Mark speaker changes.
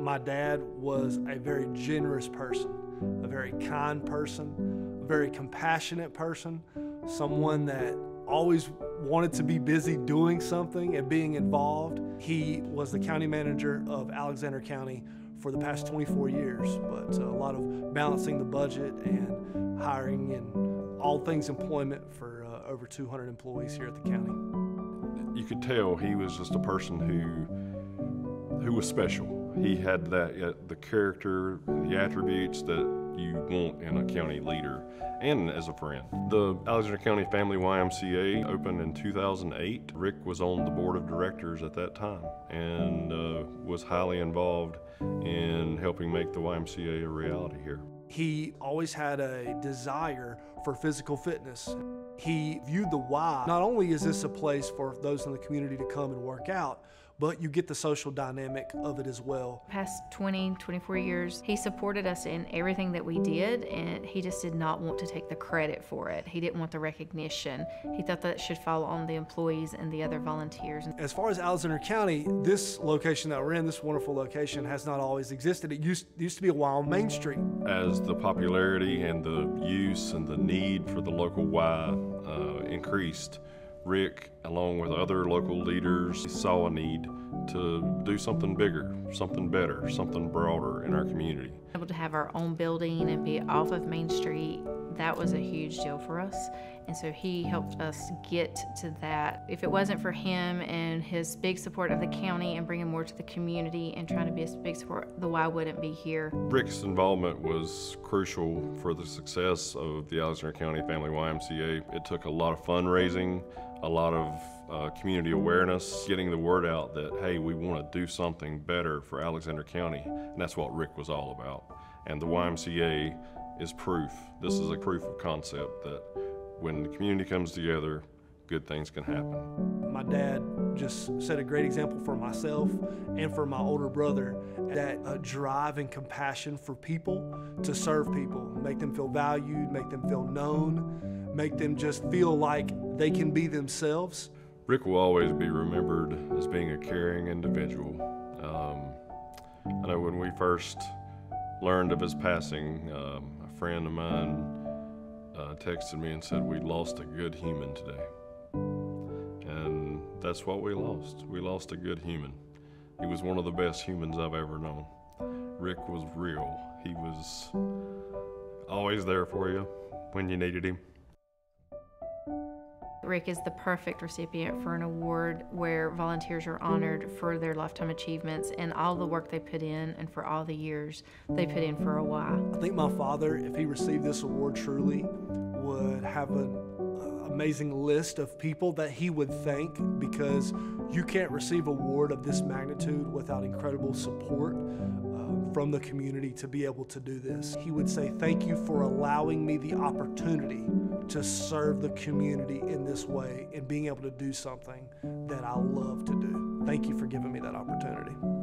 Speaker 1: My dad was a very generous person, a very kind person, a very compassionate person, someone that always wanted to be busy doing something and being involved. He was the county manager of Alexander County for the past 24 years, but a lot of balancing the budget and hiring and all things employment for uh, over 200 employees here at the county.
Speaker 2: You could tell he was just a person who who was special. He had that uh, the character, the attributes that you want in a county leader and as a friend. The Alexander County Family YMCA opened in 2008. Rick was on the board of directors at that time and uh, was highly involved in helping make the YMCA a reality here.
Speaker 1: He always had a desire for physical fitness. He viewed the Y, not only is this a place for those in the community to come and work out, but you get the social dynamic of it as well.
Speaker 3: Past 20, 24 years, he supported us in everything that we did, and he just did not want to take the credit for it. He didn't want the recognition. He thought that should fall on the employees and the other volunteers.
Speaker 1: As far as Alexander County, this location that we're in, this wonderful location, has not always existed. It used, used to be a wild Main Street.
Speaker 2: As the popularity and the use and the need for the local Y uh, increased, Rick, along with other local leaders, saw a need to do something bigger, something better, something broader in our community.
Speaker 3: Able to have our own building and be off of Main Street, that was a huge deal for us. And so he helped us get to that. If it wasn't for him and his big support of the county and bringing more to the community and trying to be a big support, the Y wouldn't be here.
Speaker 2: Rick's involvement was crucial for the success of the Alexander County Family YMCA. It took a lot of fundraising, a lot of uh, community awareness, getting the word out that, hey, we want to do something better for Alexander County. And that's what Rick was all about. And the YMCA is proof. This is a proof of concept that when the community comes together, good things can happen.
Speaker 1: My dad just set a great example for myself and for my older brother that uh, drive and compassion for people to serve people, make them feel valued, make them feel known, make them just feel like they can be themselves.
Speaker 2: Rick will always be remembered as being a caring individual. Um, I know when we first learned of his passing, um, a friend of mine uh, texted me and said, We lost a good human today. And that's what we lost. We lost a good human. He was one of the best humans I've ever known. Rick was real. He was always there for you when you needed him.
Speaker 3: Rick is the perfect recipient for an award where volunteers are honored for their lifetime achievements and all the work they put in and for all the years they put in for a while.
Speaker 1: I think my father, if he received this award truly, would have an uh, amazing list of people that he would thank because you can't receive a award of this magnitude without incredible support from the community to be able to do this. He would say, Thank you for allowing me the opportunity to serve the community in this way and being able to do something that I love to do. Thank you for giving me that opportunity.